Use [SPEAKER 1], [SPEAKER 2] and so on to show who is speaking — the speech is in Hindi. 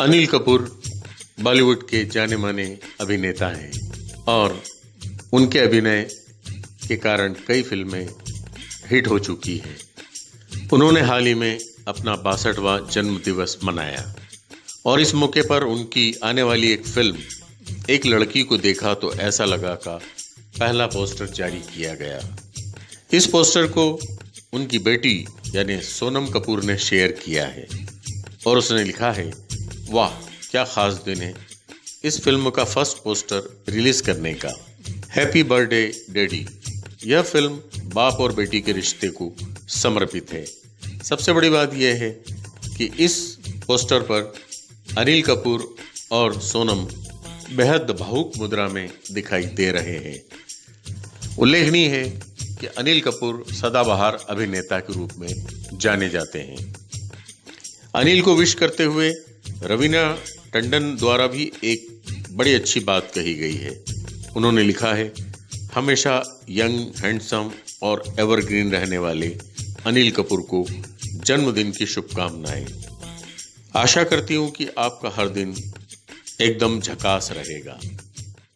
[SPEAKER 1] अनिल कपूर बॉलीवुड के जाने माने अभिनेता हैं और उनके अभिनय के कारण कई फ़िल्में हिट हो चुकी हैं। उन्होंने हाल ही में अपना बासठवां जन्म दिवस मनाया और इस मौके पर उनकी आने वाली एक फ़िल्म, एक लड़की को देखा तो ऐसा लगा का पहला पोस्टर जारी किया गया। इस पोस्टर को उनकी बेटी यानी सोनम कपूर ने शेयर किया है और उसने लिखा है वाह, क्या खास दिन है। इस फ़िल्म का फ़र्स्ट पोस्टर रिलीज़ करने का। Happy birthday, daddy. यह फ़िल्म बाप और बेटी के रिश्ते को समर्पित है। सबसे बड़ी बात यह है कि इस पोस्टर पर अनिल कपूर और सोनम बेहद भावुक मुद्रा में दिखाई दे रहे हैं। उल्लेखनीय है कि अनिल कपूर सदाबहार अभिनेता के रूप में जाने जाते हैं। अनिल को विश करते हुए रवीना टंडन द्वारा भी एक बड़ी अच्छी बात कही गई है। उन्होंने लिखा है, हमेशा यंग, हैंडसम और एवरग्रीन रहने वाले अनिल कपूर को जन्मदिन की शुभकामनाएँ। आशा करती हूँ कि आपका हर दिन एकदम झकास रहेगा।